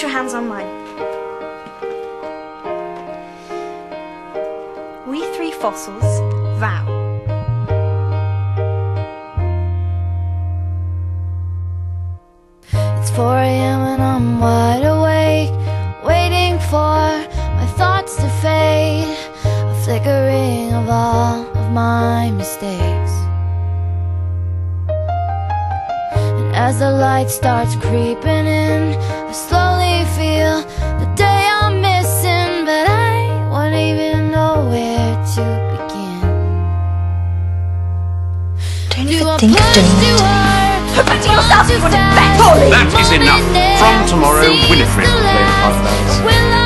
Put your hands on mine. We three fossils vow. It's 4 a.m. and I'm wide awake, waiting for my thoughts to fade, a flickering of all of my mistakes. As the light starts creeping in, I slowly feel the day I'm missing, but I won't even know where to begin. Don't even I think of doing it. hard? Put back to Fall yourself, too you want to fast? bet, That is enough. From tomorrow, Winifred will play the part of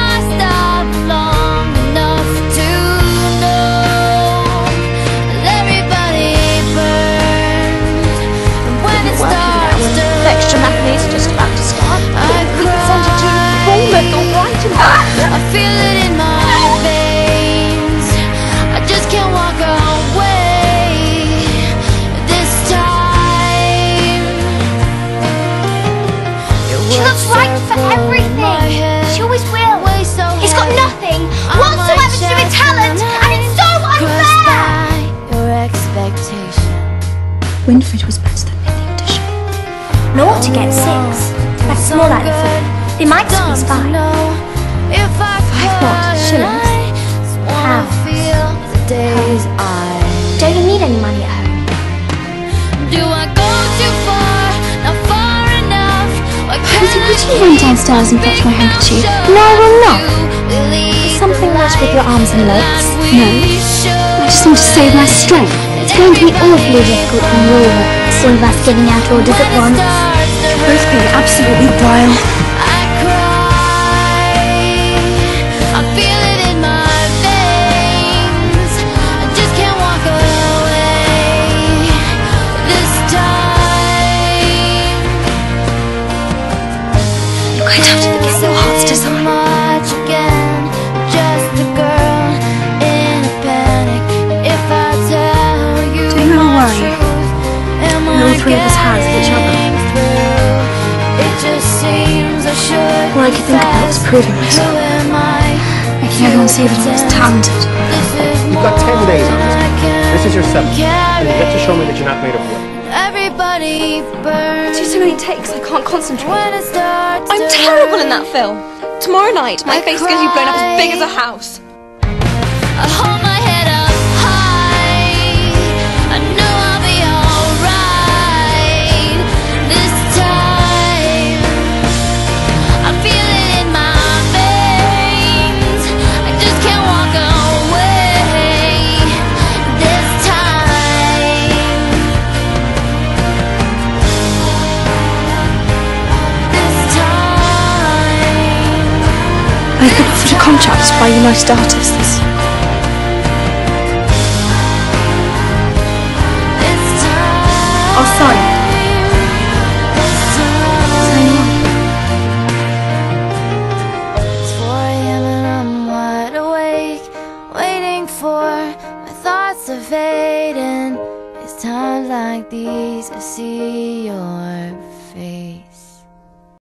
She looks right for everything. She always will. way so He's got nothing whatsoever to do with check talent, my and it's so Crossed unfair. expectation. Winifred was better than Millie Audition. Naught to get six. That's more like the four. They might squeeze five. Five what? Shillings? Pounds? Days I Don't you need any money at home? do I go too far, not far enough? Posy, can't would I you run downstairs and fetch my handkerchief? No, I will not. Something else with your arms and legs? No. I just need to save my strength. It's going to be awfully difficult when all all of us giving out orders at once. Both being absolutely vile. Three of us have each other? getting through? It just seems I should All I could think about was proving myself. Who am I? Making everyone see that I was talented. You've got 10 days on this. This is your seventh. And you get to show me that you're not made of wood. Everybody burns Do so many takes, I can't concentrate. when it starts I'm terrible in that film. Tomorrow night, my I face is going to be blown up as big as a house. I've been offered a contract by United Artists. I'll sign. This. Sign what? It's 4 a.m. and I'm it's times like these I see